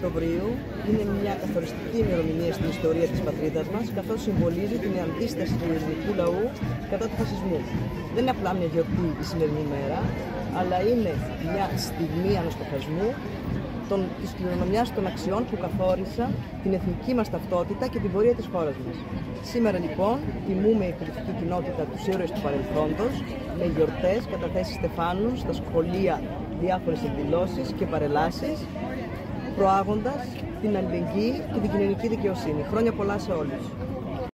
Οκτωβρίου είναι μια καθοριστική ημερομηνία στην ιστορία της πατρίδας μας, καθώς συμβολίζει την αντίσταση του ελληνικού λαού κατά του φασισμού. Δεν είναι απλά μια γιορτή η σημερινή μέρα, αλλά είναι μια στιγμή αναστοχασμού των, της κληρονομιάς των αξιών που καθόρισαν την εθνική μας ταυτότητα και την πορεία της χώρας μας. Σήμερα λοιπόν τιμούμε η εκπαιδευτική κοινότητα τους ήρωες του παρελθόντος με γιορτές, καταθέσεις στεφάνου στα σχολεία διάφορες εκδηλώσεις και παρελάσεις προάγοντας την αλληλεγγύη και την κοινωνική δικαιοσύνη. Χρόνια πολλά σε όλους.